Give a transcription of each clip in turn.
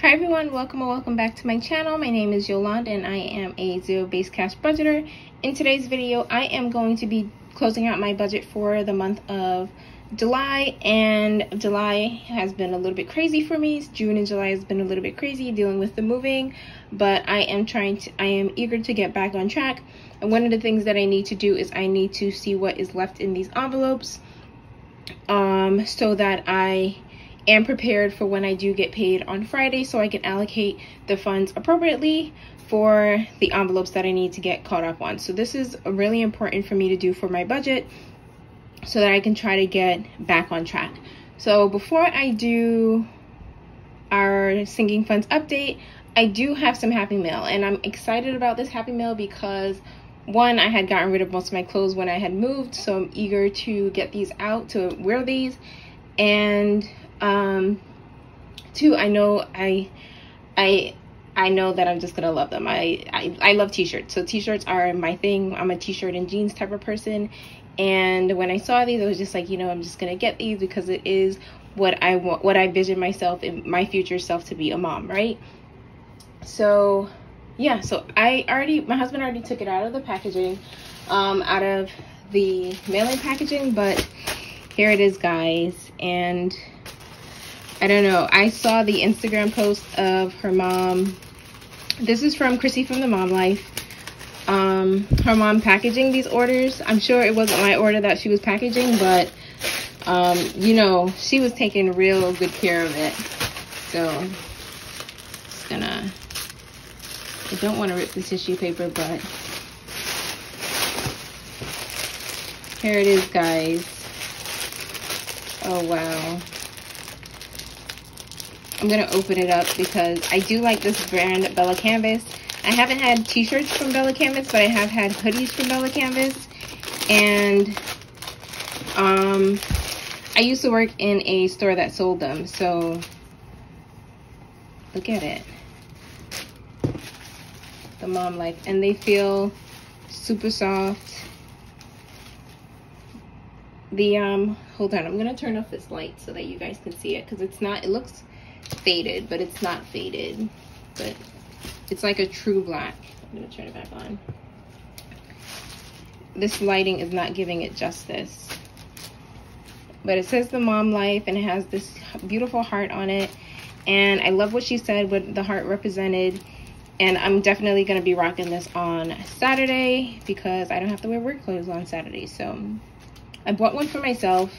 Hi everyone, welcome or welcome back to my channel. My name is Yolande and I am a zero-based cash budgeter. In today's video, I am going to be closing out my budget for the month of July and July has been a little bit crazy for me. June and July has been a little bit crazy dealing with the moving, but I am trying to I am eager to get back on track. And one of the things that I need to do is I need to see what is left in these envelopes um so that I am prepared for when I do get paid on Friday so I can allocate the funds appropriately for the envelopes that I need to get caught up on. So this is really important for me to do for my budget so that I can try to get back on track. So before I do our sinking funds update, I do have some happy mail and I'm excited about this happy mail because one, I had gotten rid of most of my clothes when I had moved, so I'm eager to get these out to wear these. And um, two, I know I, I, I know that I'm just gonna love them. I, I, I love t-shirts, so t-shirts are my thing. I'm a t-shirt and jeans type of person, and when I saw these, I was just like, you know, I'm just gonna get these because it is what I want, what I vision myself and my future self to be a mom, right? So, yeah. So I already, my husband already took it out of the packaging, um, out of the mailing packaging, but here it is, guys, and I don't know. I saw the Instagram post of her mom. This is from Chrissy from the Mom Life. Um, her mom packaging these orders. I'm sure it wasn't my order that she was packaging, but um, you know, she was taking real good care of it. So, just gonna, I don't want to rip the tissue paper, but here it is, guys. Oh, wow. I'm going to open it up because I do like this brand, Bella Canvas. I haven't had t-shirts from Bella Canvas, but I have had hoodies from Bella Canvas. And um, I used to work in a store that sold them. So look at it. The Mom Life. And they feel super soft. The, um, hold on, I'm going to turn off this light so that you guys can see it because it's not, it looks faded, but it's not faded. But it's like a true black. I'm gonna turn it back on. This lighting is not giving it justice. But it says the mom life and it has this beautiful heart on it. And I love what she said, what the heart represented. And I'm definitely going to be rocking this on Saturday because I don't have to wear work clothes on Saturday. So I bought one for myself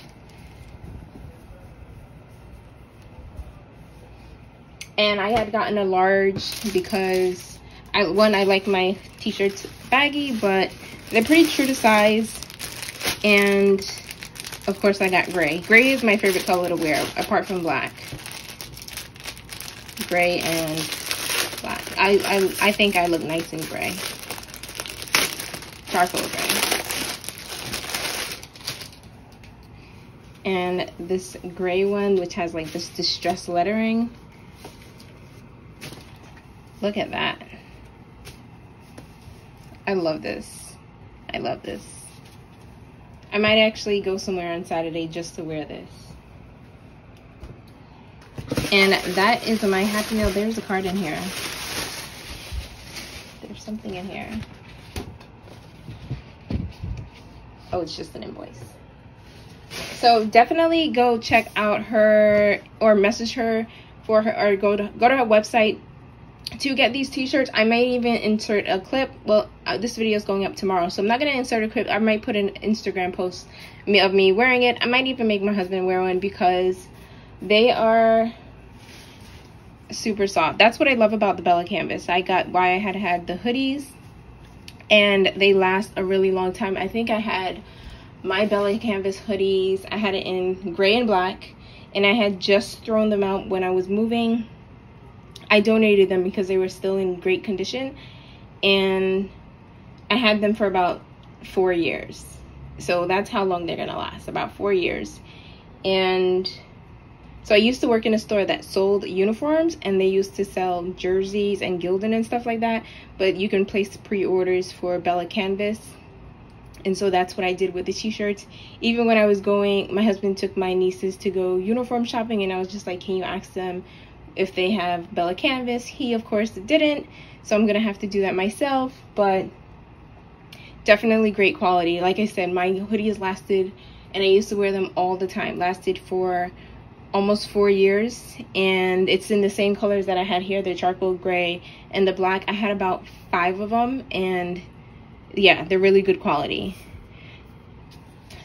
and I had gotten a large because I one I like my t-shirts baggy but they're pretty true to size. And of course I got gray. Gray is my favorite color to wear apart from black. Gray and black. I, I, I think I look nice in gray. Charcoal gray. And this gray one which has like this distressed lettering Look at that. I love this. I love this. I might actually go somewhere on Saturday just to wear this. And that is my Happy Mail. There's a card in here. There's something in here. Oh, it's just an invoice. So definitely go check out her or message her for her or go to go to her website to get these t-shirts i might even insert a clip. Well uh, this video is going up tomorrow so i'm not going to insert a clip. I might put an instagram post of me wearing it. I might even make my husband wear one because they are super soft. That's what i love about the bella canvas. I got why i had had the hoodies and they last a really long time. I think i had my bella canvas hoodies i had it in gray and black and i had just thrown them out when i was moving I donated them because they were still in great condition and I had them for about four years. So that's how long they're gonna last, about four years. And so I used to work in a store that sold uniforms and they used to sell jerseys and Gildan and stuff like that. But you can place pre-orders for Bella Canvas. And so that's what I did with the t-shirts. Even when I was going, my husband took my nieces to go uniform shopping and I was just like, can you ask them if they have Bella Canvas. He, of course, didn't, so I'm going to have to do that myself, but definitely great quality. Like I said, my hoodies lasted, and I used to wear them all the time, lasted for almost four years, and it's in the same colors that I had here, the charcoal gray and the black. I had about five of them, and yeah, they're really good quality.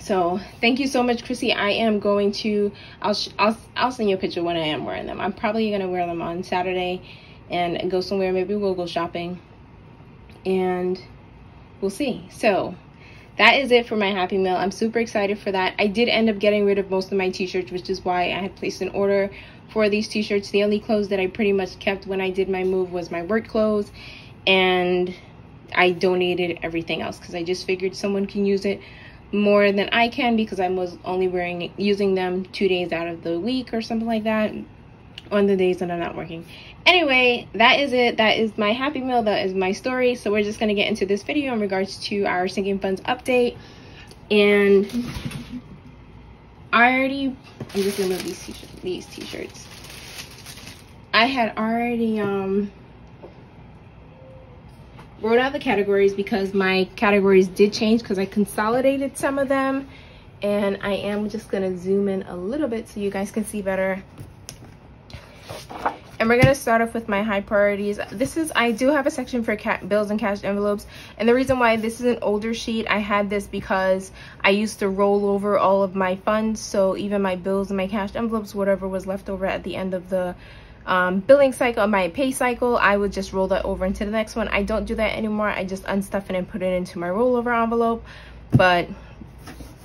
So thank you so much, Chrissy. I am going to, I'll, I'll, I'll send you a picture when I am wearing them. I'm probably going to wear them on Saturday and go somewhere. Maybe we'll go shopping and we'll see. So that is it for my Happy Mail. I'm super excited for that. I did end up getting rid of most of my t-shirts, which is why I had placed an order for these t-shirts. The only clothes that I pretty much kept when I did my move was my work clothes and I donated everything else because I just figured someone can use it more than I can because I was only wearing using them two days out of the week or something like that on the days that I'm not working. Anyway, that is it. That is my happy mail. That is my story. So we're just going to get into this video in regards to our sinking funds update. And I already, I'm just going to move these t-shirts. These t-shirts. I had already, um, wrote out the categories because my categories did change because I consolidated some of them. And I am just gonna zoom in a little bit so you guys can see better. And we're gonna start off with my high priorities. This is i do have a section for cat bills and cash envelopes. And the reason why this is an older sheet i had this because i used to roll over all of my funds. So even my bills and my cash envelopes whatever was left over at the end of the um, billing cycle, my pay cycle, I would just roll that over into the next one. I don't do that anymore. I just unstuff it and put it into my rollover envelope. But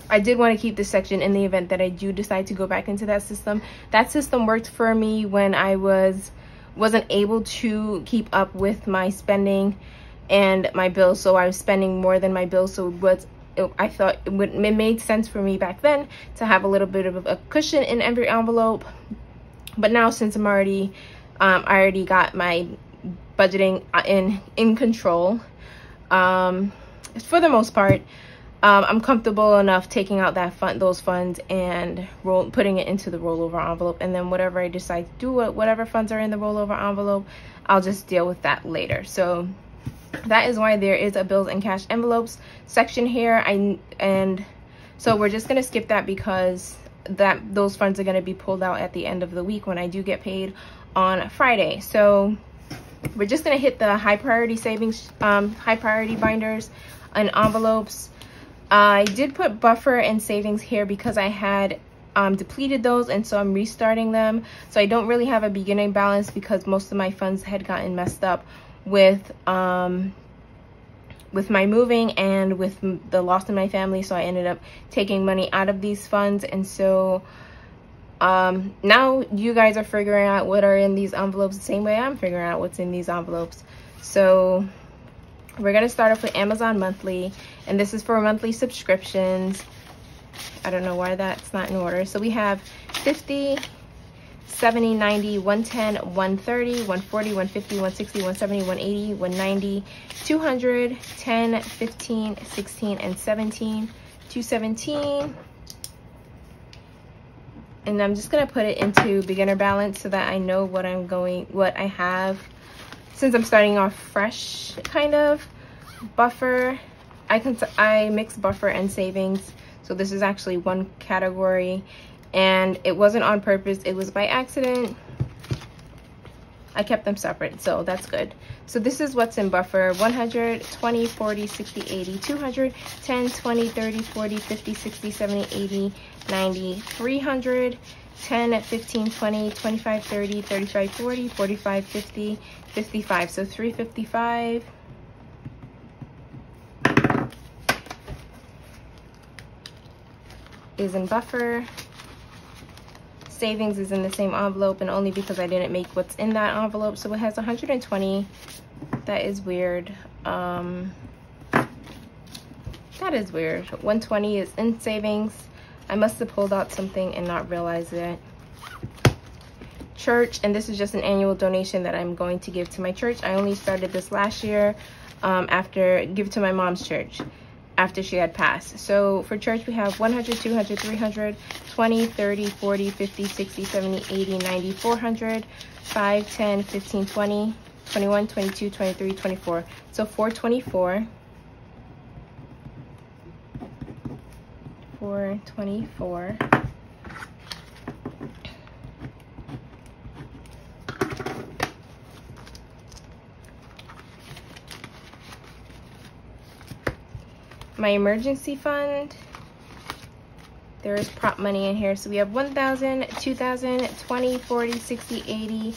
I did want to keep this section in the event that I do decide to go back into that system. That system worked for me when I was wasn't able to keep up with my spending and my bills. So I was spending more than my bills. So what I thought it, would, it made sense for me back then to have a little bit of a cushion in every envelope but now since I'm already, um, I already got my budgeting uh, in, in control, um, for the most part, um, I'm comfortable enough taking out that fund, those funds and roll, putting it into the rollover envelope. And then whatever I decide to do, whatever funds are in the rollover envelope, I'll just deal with that later. So that is why there is a bills and cash envelopes section here. I and so we're just gonna skip that because that those funds are going to be pulled out at the end of the week when I do get paid on Friday. So we're just going to hit the high priority savings, um, high priority binders and envelopes. I did put buffer and savings here because I had um, depleted those and so I'm restarting them. So I don't really have a beginning balance because most of my funds had gotten messed up with um, with my moving and with the loss in my family so i ended up taking money out of these funds. And so um, now you guys are figuring out what are in these envelopes the same way i'm figuring out what's in these envelopes. So we're to start off with amazon monthly and this is for monthly subscriptions. I don't know why that's not in order. So we have 50 70, 90, 110, 130, 140, 150, 160, 170, 180, 190, 200, 10, 15, 16, and 17. 217. And I'm just going to put it into beginner balance so that I know what I'm going, what I have. Since I'm starting off fresh, kind of, buffer. I can I mix buffer and savings. So this is actually one category and it wasn't on purpose it was by accident. I kept them separate so that's good. So this is what's in buffer 100 20 40 60 80 200 10 20 30 40 50 60 70 80 90 300 10 15 20 25 30 35 40 45 50 55 so 355 is in buffer savings is in the same envelope and only because I didn't make what's in that envelope. So it has 120. That is weird. Um, that is weird. 120 is in savings. I must have pulled out something and not realized it. Church, and this is just an annual donation that I'm going to give to my church. I only started this last year um, after give to my mom's church after she had passed. So for church, we have 100, 200, 300, 20, 30, 40, 50, 60, 70, 80, 90, 400, 5, 10, 15, 20, 21, 22, 23, 24. So 424. 424. My emergency fund. There is prop money in here. So we have 1000 2000 20 40 60 80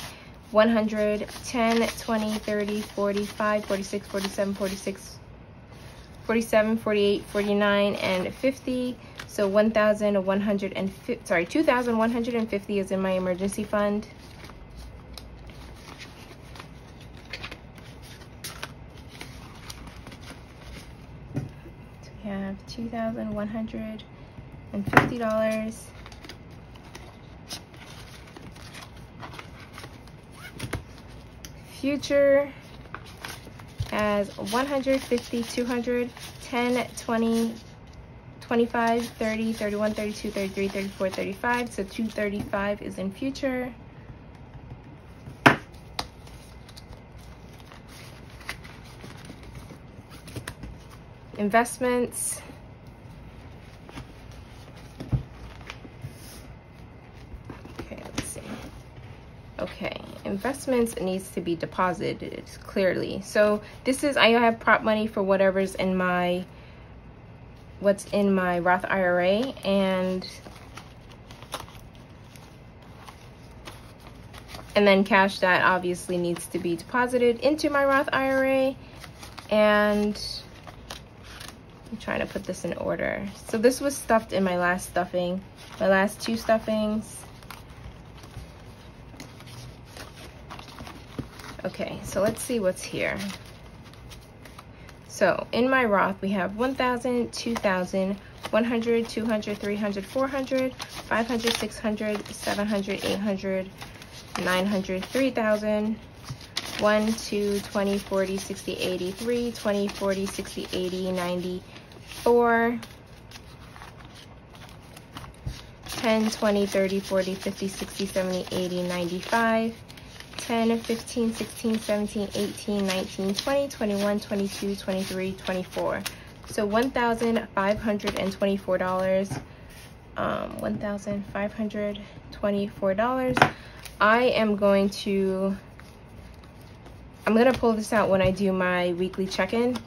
100 10 20 30 45 46 47 46 47 48 49 and 50 so 1150 sorry 2150 is in my emergency fund have $2,150. Future has 150, 200, 10, 20, 25, 30, 31, 32, 33, 34, 35. So 235 is in future. investments. Okay, let's see. Investments needs to be deposited clearly. So this is, I have prop money for whatever's in my, what's in my Roth IRA and and then cash that obviously needs to be deposited into my Roth IRA and I'm trying to put this in order. So this was stuffed in my last stuffing, my last two stuffings. Okay, so let's see what's here. So in my Roth, we have 1,000, 2,000, 100, 200, 300, 400, 500, 600, 700, 800, 900, 3,000, 1, 2, 20, 40, 60, 80, 3, 20, 40, 60, 80, 90, 4, 10, 20, 30, 40, 50, 60, 70, 80, 95, 10, 15, 16, 17, 18, 19, 20, 21, 22, 23, 24. So $1,524. Um, $1,524. I am going to, I'm going to pull this out when I do my weekly check-in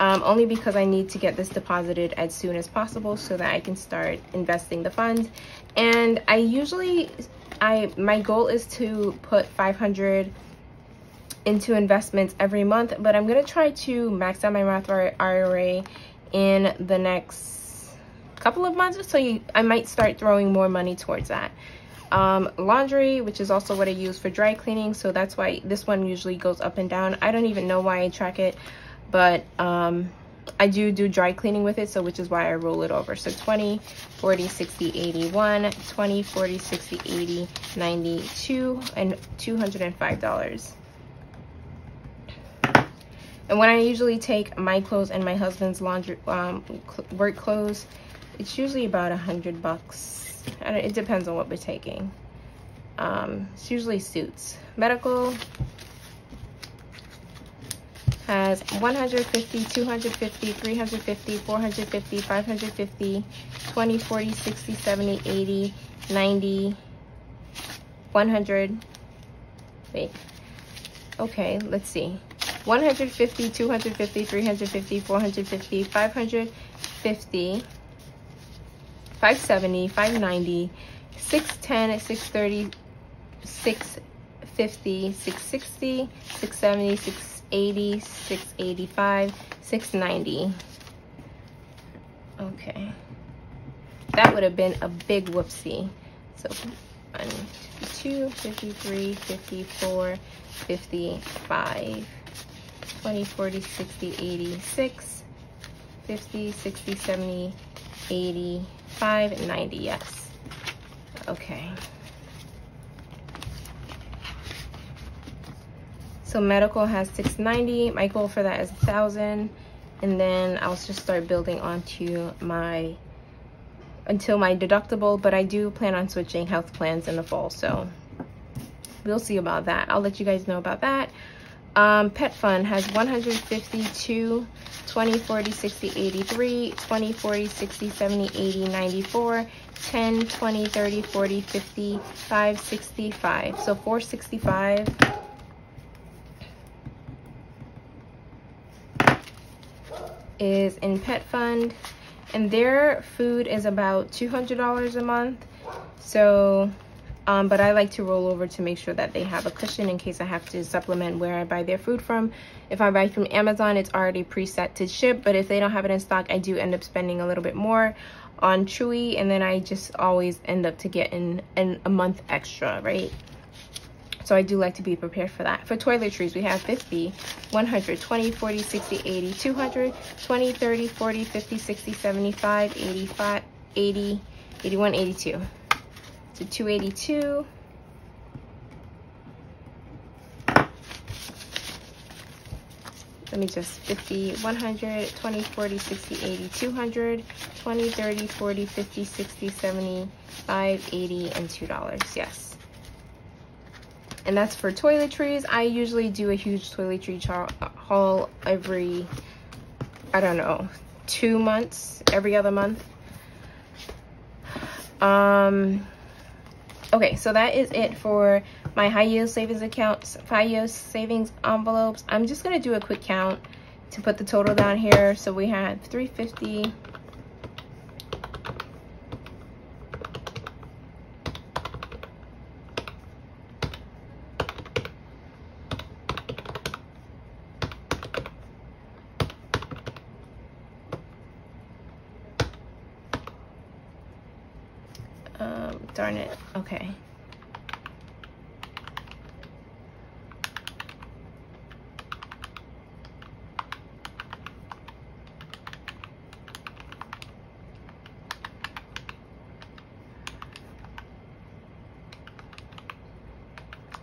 um, only because I need to get this deposited as soon as possible so that I can start investing the funds. And I usually, I my goal is to put 500 into investments every month, but I'm gonna try to max out my Roth IRA in the next couple of months, so you, I might start throwing more money towards that. Um, laundry, which is also what I use for dry cleaning, so that's why this one usually goes up and down. I don't even know why I track it but um, I do do dry cleaning with it, so which is why I roll it over. So 20, 40, 60, 81, 20, 40, 60, 80, 92, and $205. And when I usually take my clothes and my husband's laundry um, work clothes, it's usually about a hundred bucks. And it depends on what we're taking. Um, it's usually suits. Medical, has 150, 250, 350, 450, 550, 20, 40, 60, 70, 80, 90, 100. Wait. Okay, let's see. 150, 250, 350, 450, 550, 570, 590, 610, 630, 650, 660, 670, 670, 680, 685, 690. Okay. That would have been a big whoopsie. So 1, 2, 53, 54, 55, 20, 40, 60, 86, 50, 60, 70, 85, 90, yes. Okay. So medical has 690. My goal for that is 1,000. and then I'll just start building onto my until my deductible but I do plan on switching health plans in the fall so we'll see about that I'll let you guys know about that um, pet fund has 152 20 40 60 83 20 40 60 70 80 94 10 20 30 40 50 5 65 so 465 is in pet fund and their food is about $200 a month so um, but I like to roll over to make sure that they have a cushion in case I have to supplement where I buy their food from. If I buy from Amazon, it's already preset to ship, but if they don't have it in stock, I do end up spending a little bit more on Chewy, and then I just always end up to getting an, a month extra, right? So I do like to be prepared for that. For toiletries, we have 50, 100, 20, 40, 60, 80, 200, 20, 30, 40, 50, 60, 75, 85, 80, 81, 82. So 282. Let me just 50, 100, 20, 40, 60, 80, 200, 20, 30, 40, 50, 60, 75, 80, and $2. Yes and that's for toiletries. I usually do a huge toiletry haul every, I don't know, two months, every other month. Um, okay, so that is it for my high yield savings accounts, high yield savings envelopes. I'm just gonna do a quick count to put the total down here. So we have 350, Darn it. Okay.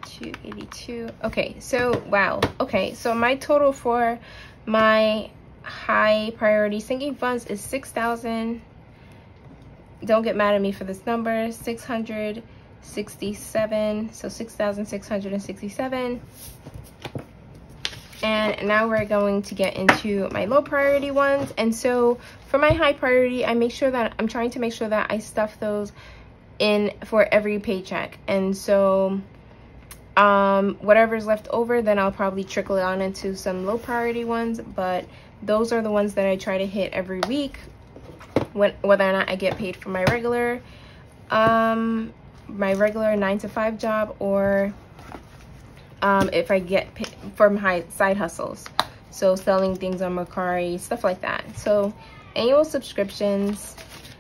Two eighty-two. Okay, so wow. Okay, so my total for my high priority sinking funds is six thousand don't get mad at me for this number 667 so 6667 and now we're going to get into my low priority ones. And so for my high priority i make sure that i'm trying to make sure that i stuff those in for every paycheck. And so um whatever's left over then i'll probably trickle it on into some low priority ones. But those are the ones that i try to hit every week when, whether or not I get paid for my regular um, my regular nine to five job or um, if I get paid for my side hustles. So selling things on Mercari, stuff like that. So annual subscriptions,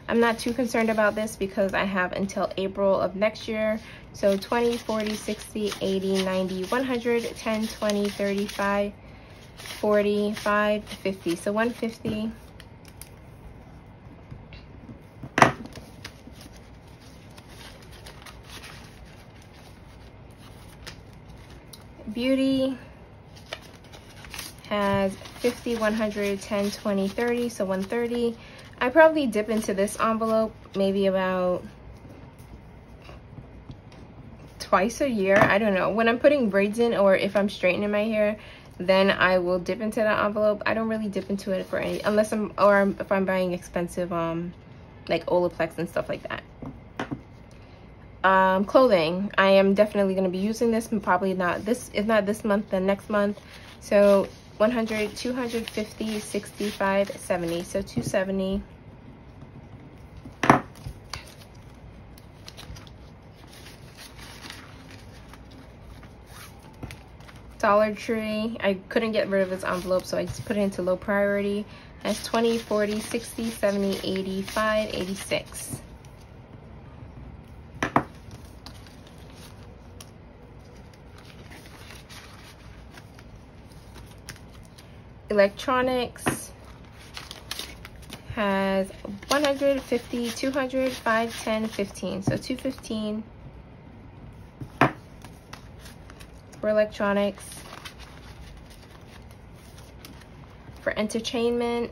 I'm not too concerned about this because I have until April of next year. So 20, 40, 60, 80, 90, 100, 10, 20, 35, 45, 50. So 150 Beauty has 50, 100, 10, 20, 30, so 130. I probably dip into this envelope maybe about twice a year. I don't know. When I'm putting braids in or if I'm straightening my hair, then I will dip into that envelope. I don't really dip into it for any, unless I'm, or if I'm buying expensive, um, like Olaplex and stuff like that um, clothing. I am definitely going to be using this, probably not this, if not this month, then next month. So 100, 250, 65, 70. So 270. Dollar Tree. I couldn't get rid of this envelope, so I just put it into low priority. That's 20, 40, 60, 70, 85, 86. Electronics has 150 200 5 10 15 so 215 for electronics. For entertainment.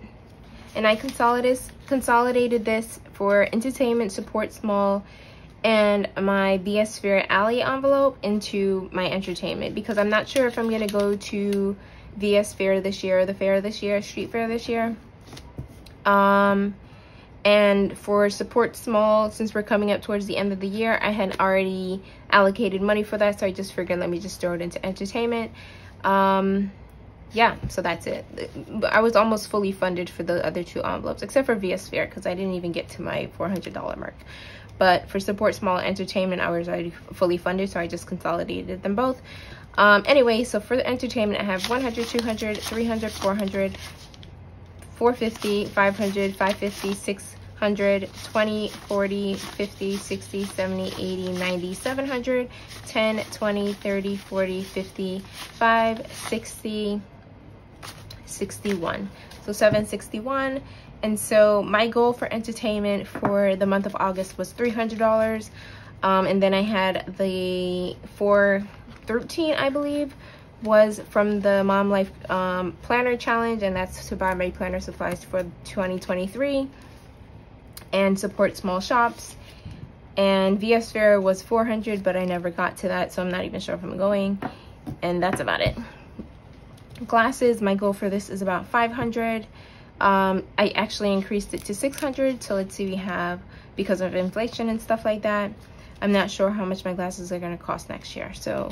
And I consolidated, consolidated this for entertainment, support small, and my Biosphere Alley envelope into my entertainment. Because I'm not sure if I'm going to go to VS Fair this year, the fair this year, street fair this year. Um, and for support small, since we're coming up towards the end of the year, I had already allocated money for that. So I just figured let me just throw it into entertainment. Um, yeah, so that's it. I was almost fully funded for the other two envelopes, except for VS Fair, because I didn't even get to my $400 mark. But for support small entertainment, I was already fully funded, so I just consolidated them both. Um, anyway, so for the entertainment, I have 100, 200, 300, 400, 450, 500, 550, 600, 20, 40, 50, 60, 70, 80, 90, 700, 10, 20, 30, 40, 50, 5, 60, 61. So 761. And so my goal for entertainment for the month of August was $300. Um, and then I had the 413, I believe, was from the Mom Life um, Planner Challenge, and that's to buy my planner supplies for 2023 and support small shops. And VS Fair was 400, but I never got to that, so I'm not even sure if I'm going. And that's about it. Glasses, my goal for this is about 500. Um, I actually increased it to 600, so let's see we have, because of inflation and stuff like that, I'm not sure how much my glasses are going to cost next year. So,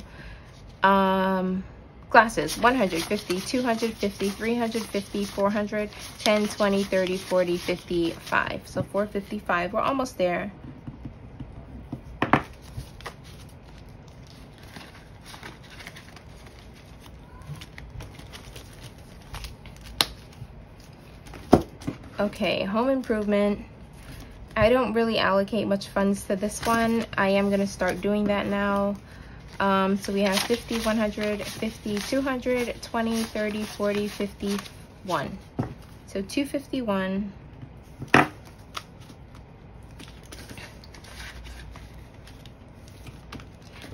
um, Glasses, 150, 250, 350, 400, 10, 20, 30, 40, 55. So 455, we're almost there. Okay, home improvement. I don't really allocate much funds to this one. I am going to start doing that now. Um, so we have 50, 100, 50, 200, 20, 30, 40, 51. So 251.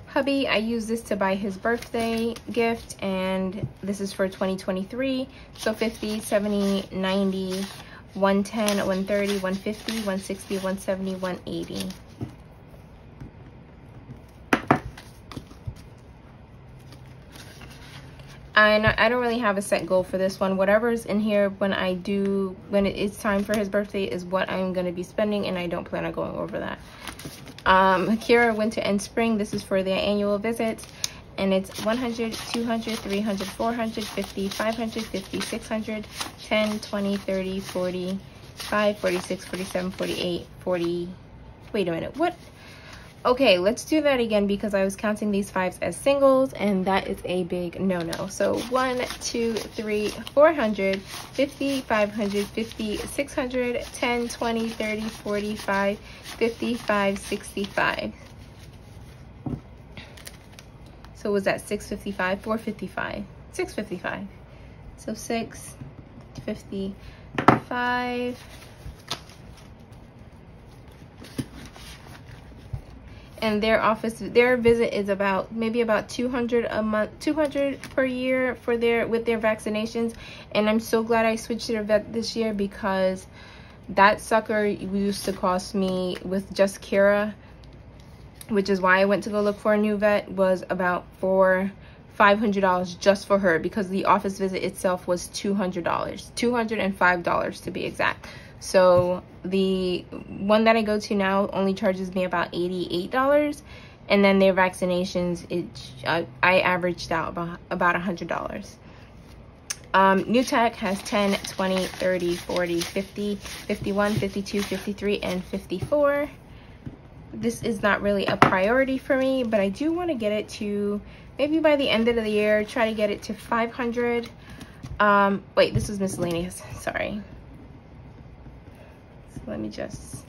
Hubby, I use this to buy his birthday gift and this is for 2023. So 50, 70, 90, 110, 130, 150, 160, 170, 180. and I don't really have a set goal for this one. Whatever's in here when I do, when it's time for his birthday is what I'm going to be spending and I don't plan on going over that. Um, Kira Winter and Spring, this is for their annual visits and it's 100, 200, 300, 400, 50, 550, 600, 10, 20, 30, 40, 5, 46, 47, 48, 40, wait a minute, what? Okay, let's do that again because I was counting these fives as singles and that is a big no-no. So 1, 2, 3, 400, 50, 500, 50, 600, 10, 20, 30, 45, 55, 65. So was that 655? 455. 655. So 655 and their office their visit is about maybe about 200 a month 200 per year for their with their vaccinations and i'm so glad i switched to their vet this year because that sucker used to cost me with just kira which is why i went to go look for a new vet was about four $500 just for her because the office visit itself was $200 $205 to be exact so the one that I go to now only charges me about $88. And then their vaccinations, it uh, I averaged out about, about $100. Um, New Tech has 10, 20, 30, 40, 50, 51, 52, 53, and 54. This is not really a priority for me, but I do want to get it to maybe by the end of the year, try to get it to 500. Um, wait, this was miscellaneous. Sorry let me just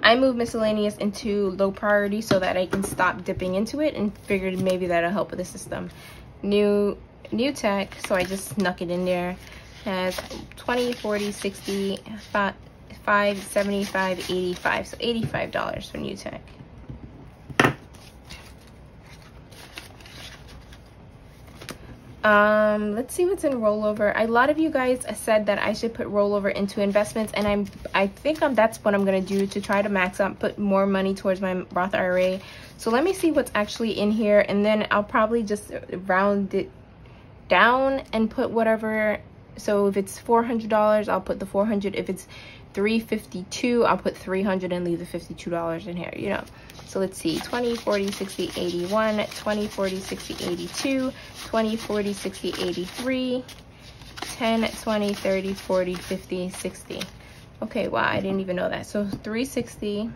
I moved miscellaneous into low priority so that I can stop dipping into it and figured maybe that'll help with the system. New new tech, so I just snuck it in there. Has 20, 40, 60, 5, 5 75, 85. So $85 for new tech. um let's see what's in rollover a lot of you guys said that i should put rollover into investments and i'm i think I'm, that's what i'm going to do to try to max out put more money towards my roth ira so let me see what's actually in here and then i'll probably just round it down and put whatever so if it's $400 i'll put the 400 if it's 352 i'll put 300 and leave the 52 dollars in here you know. So let's see 20 40 60 81 20 40 60 82 20 40 60 83 10 20 30 40 50 60 okay wow i didn't even know that. So 360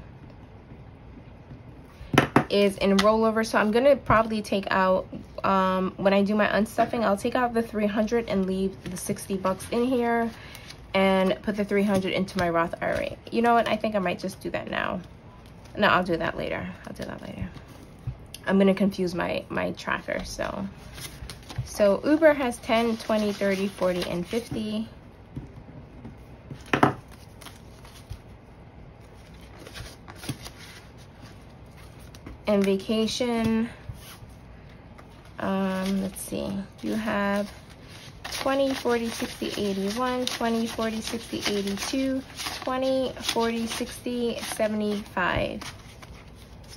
is in rollover so i'm gonna probably take out um when i do my unstuffing i'll take out the 300 and leave the 60 bucks in here and put the 300 into my roth ira you know what? I think i might just do that now. No i'll do that later. I'll do that later. I'm gonna confuse my my tracker so. So uber has 10 20 30 40 and 50 and vacation. Um let's see. You have 20 40 60 81 20 40 60 82 20 40 60 75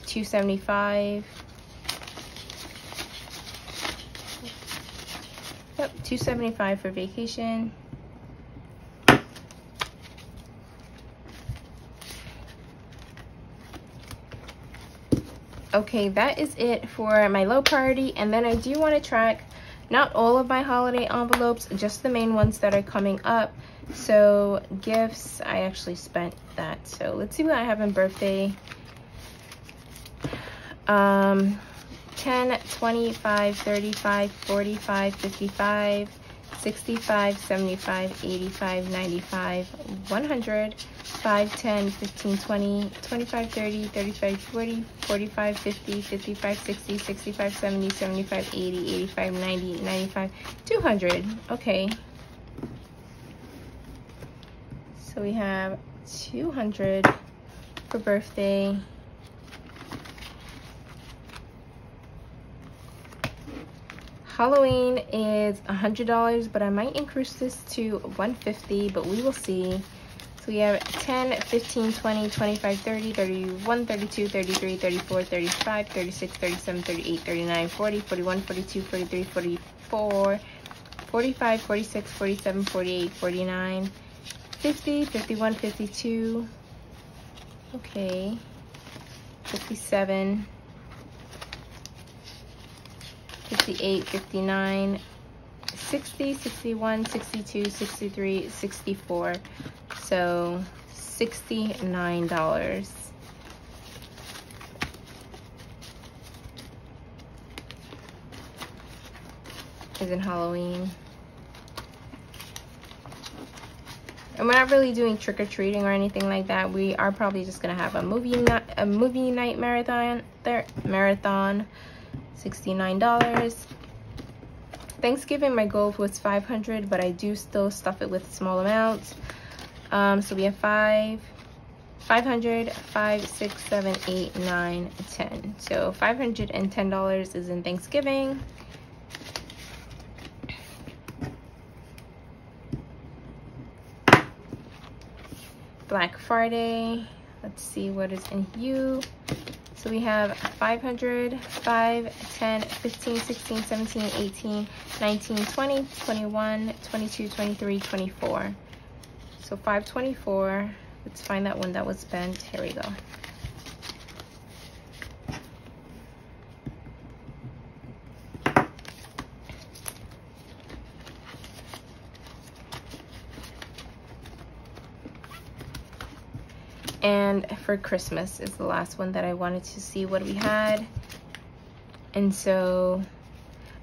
275 yep 275 for vacation okay that is it for my low priority and then i do want to track not all of my holiday envelopes just the main ones that are coming up. So gifts i actually spent that. So let's see what i have in birthday. Um 10 25 35 45 55 65 75 85 95 100 5 10 15 20 25 30 35 40 45 50 55 60 65 70 75 80 85 90 95 200 okay. So we have 200 for birthday Halloween is $100, but I might increase this to 150 but we will see. So we have 10, 15, 20, 25, 30, 31, 32, 33, 34, 35, 36, 37, 38, 39, 40, 41, 42, 43, 44, 45, 46, 47, 48, 49, 50, 51, 52. Okay. 57. 58, 59, 60, 61, 62, 63, 64. So $69. Is in Halloween. And we're not really doing trick-or-treating or anything like that. We are probably just gonna have a movie a movie night marathon there marathon $69. Thanksgiving, my goal was 500 but I do still stuff it with small amounts. Um, so we have five, 500, five, six, seven, eight, nine, 10. So $510 is in Thanksgiving. Black Friday. Let's see what is in you. So we have 500, 5, 10, 15, 16, 17, 18, 19, 20, 21, 22, 23, 24. So 524. Let's find that one that was bent. Here we go. And for Christmas is the last one that I wanted to see what we had. And so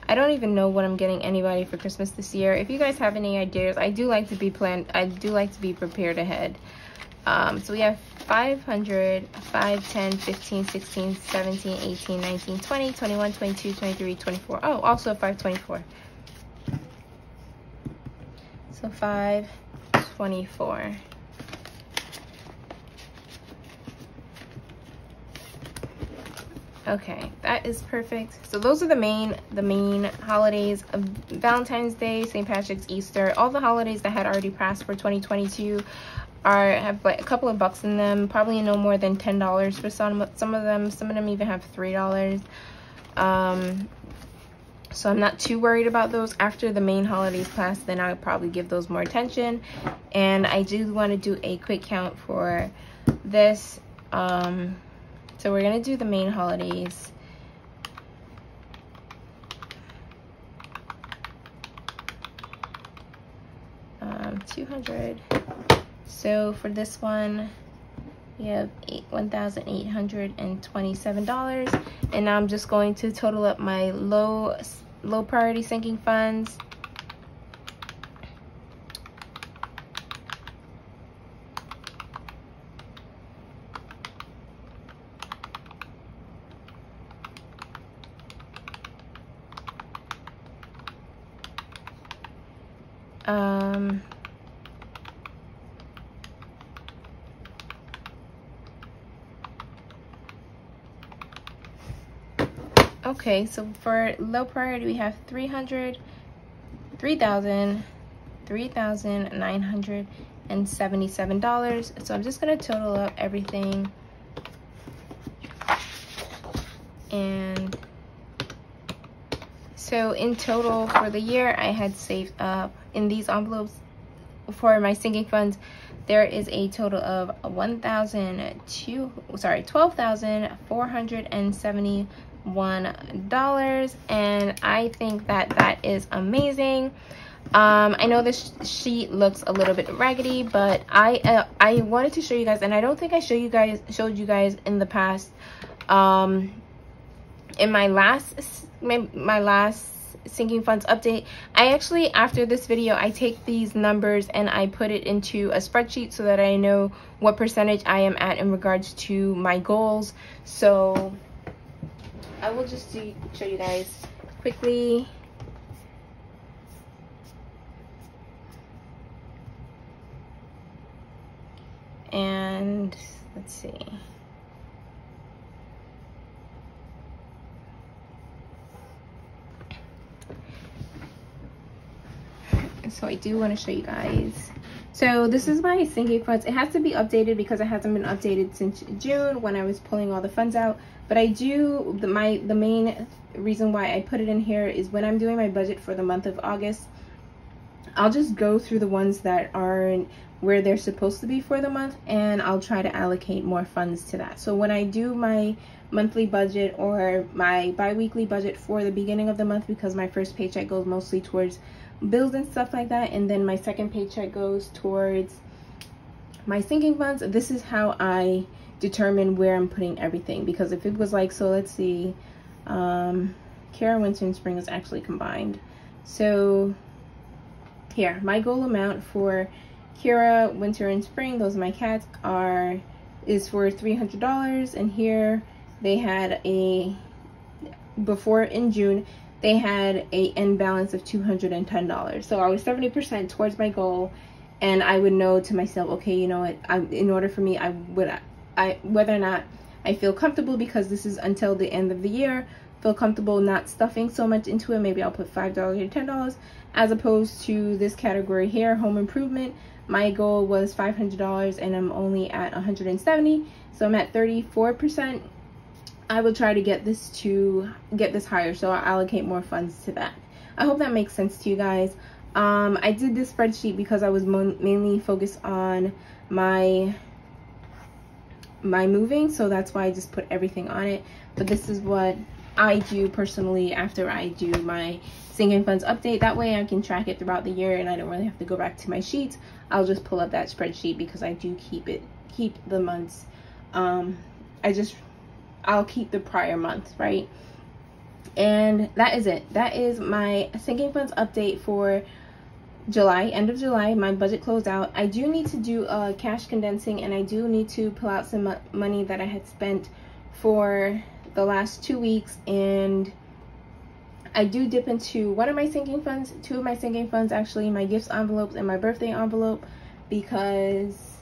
I don't even know what I'm getting anybody for Christmas this year. If you guys have any ideas I do like to be planned I do like to be prepared ahead. Um, so we have 500 5 10 15 16 17 18 19 20 21 22 23 24 oh also 524 so 524 Okay, that is perfect. So those are the main the main holidays of Valentine's Day, St. Patrick's, Easter, all the holidays that had already passed for 2022 are have like a couple of bucks in them, probably no more than ten dollars for some some of them. Some of them even have three dollars. Um, so I'm not too worried about those. After the main holidays pass, then I'll probably give those more attention. And I do want to do a quick count for this. Um, so we're going to do the main holidays. Um, 200. So for this one, we have $1,827. And now I'm just going to total up my low, low priority sinking funds. Okay, so for low priority, we have 300, 3,000, $3,977. So I'm just going to total up everything. And so in total for the year, I had saved up in these envelopes for my sinking funds. There is a total of one thousand two, sorry, twelve thousand four hundred and seventy-one dollars, and I think that that is amazing. Um, I know this sheet looks a little bit raggedy, but I uh, I wanted to show you guys, and I don't think I show you guys showed you guys in the past. Um, in my last my, my last sinking funds update i actually after this video i take these numbers and i put it into a spreadsheet so that i know what percentage i am at in regards to my goals so i will just show you guys quickly and let's see so I do want to show you guys. So this is my sinking funds. It has to be updated because it hasn't been updated since June when I was pulling all the funds out. But I do, the, my the main reason why I put it in here is when I'm doing my budget for the month of August, I'll just go through the ones that aren't where they're supposed to be for the month and I'll try to allocate more funds to that. So when I do my monthly budget or my bi-weekly budget for the beginning of the month because my first paycheck goes mostly towards bills and stuff like that and then my second paycheck goes towards my sinking funds this is how i determine where i'm putting everything. Because if it was like so let's see um Kiara winter and spring is actually combined. So here my goal amount for Kiara winter and spring those are my cats are is for $300 and here they had a before in June they had a end balance of $210. So I was 70% towards my goal and I would know to myself, okay, you know what, I, in order for me, I would, I whether or not I feel comfortable because this is until the end of the year, feel comfortable not stuffing so much into it. Maybe I'll put $5 or $10 as opposed to this category here, home improvement. My goal was $500 and I'm only at 170. So I'm at 34% I will try to get this to get this higher so I'll allocate more funds to that. I hope that makes sense to you guys. Um, I did this spreadsheet because I was mainly focused on my my moving so that's why I just put everything on it but this is what I do personally after I do my sinking funds update that way I can track it throughout the year and I don't really have to go back to my sheets I'll just pull up that spreadsheet because I do keep it keep the months um, I just I'll keep the prior month, right? And that is it. That is my sinking funds update for July, end of July. My budget closed out. I do need to do a cash condensing and I do need to pull out some money that I had spent for the last two weeks and I do dip into one of my sinking funds, two of my sinking funds actually, my gifts envelopes and my birthday envelope because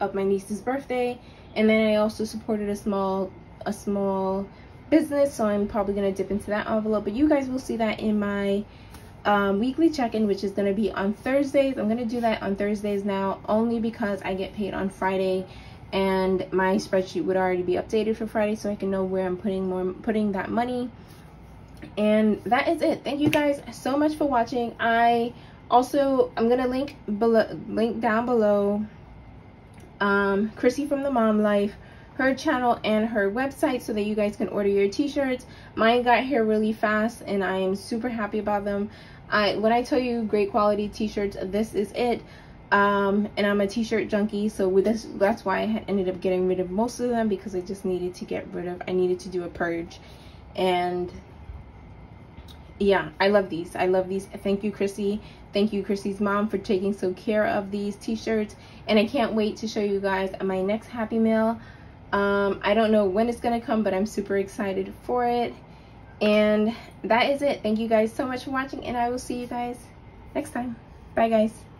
of my niece's birthday. And then I also supported a small a small business so i'm probably going to dip into that envelope but you guys will see that in my um, weekly check-in which is going to be on thursdays. I'm going to do that on thursdays now only because i get paid on friday and my spreadsheet would already be updated for friday so i can know where i'm putting more putting that money. And that is it. Thank you guys so much for watching. I also i'm gonna link below link down below um chrissy from the mom life her channel and her website so that you guys can order your t-shirts. Mine got here really fast and i am super happy about them i when i tell you great quality t-shirts this is it. Um and i'm a t-shirt junkie so with this that's why i ended up getting rid of most of them because i just needed to get rid of i needed to do a purge. And yeah i love these. I love these. Thank you chrissy. Thank you chrissy's mom for taking so care of these t-shirts. And i can't wait to show you guys my next happy mail um i don't know when it's gonna come but i'm super excited for it and that is it. Thank you guys so much for watching and i will see you guys next time. Bye guys